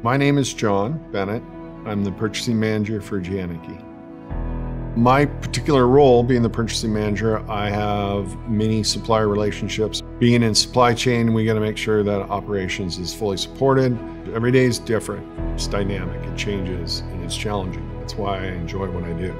My name is Jon Bennett. I'm the purchasing manager for Janicki. My particular role, being the purchasing manager, I have many supplier relationships. Being in supply chain, we got to make sure that operations is fully supported. Every day is different, it's dynamic, it changes, and it's challenging. That's why I enjoy what I do.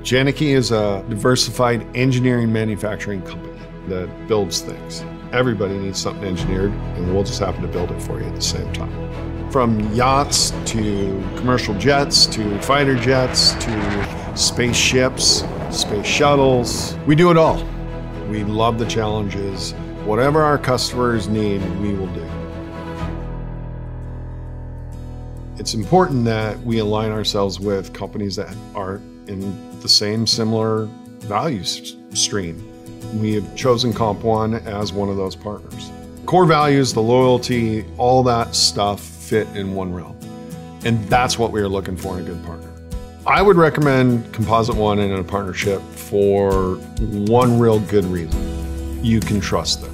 Janicki is a diversified engineering manufacturing company that builds things. Everybody needs something engineered, and we'll just happen to build it for you at the same time. From yachts to commercial jets to fighter jets to spaceships, space shuttles, we do it all. We love the challenges. Whatever our customers need, we will do. It's important that we align ourselves with companies that are in the same similar value stream. We have chosen Comp One as one of those partners. Core values, the loyalty, all that stuff fit in one realm. And that's what we are looking for in a good partner. I would recommend Composite One in a partnership for one real good reason. You can trust them.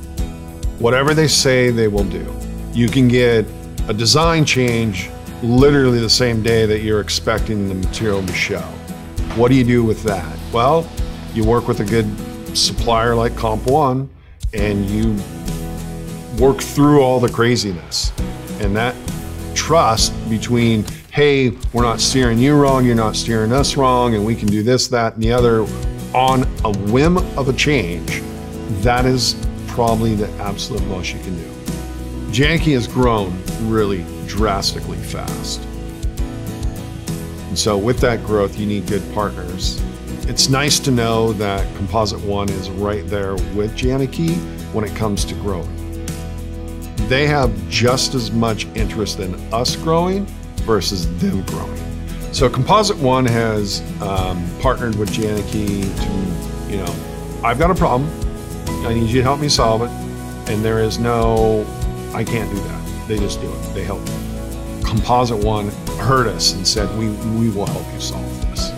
Whatever they say, they will do. You can get a design change literally the same day that you're expecting the material to show. What do you do with that? Well, you work with a good supplier like Comp One and you work through all the craziness. And that trust between, hey, we're not steering you wrong, you're not steering us wrong, and we can do this, that, and the other on a whim of a change, that is probably the absolute most you can do. Janicki has grown really drastically fast. And so with that growth, you need good partners. It's nice to know that Composite One is right there with Janicki when it comes to growing. They have just as much interest in us growing versus them growing. So Composite One has um, partnered with Janicki to, you know, I've got a problem. I need you to help me solve it. And there is no, I can't do that. They just do it. They help me. Composite One heard us and said, we, we will help you solve this.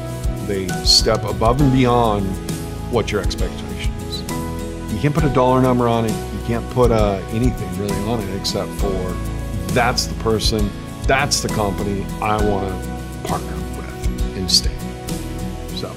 They step above and beyond what your expectation is. You can't put a dollar number on it. Can't put uh, anything really on it except for that's the person, that's the company I want to partner with and stay. So.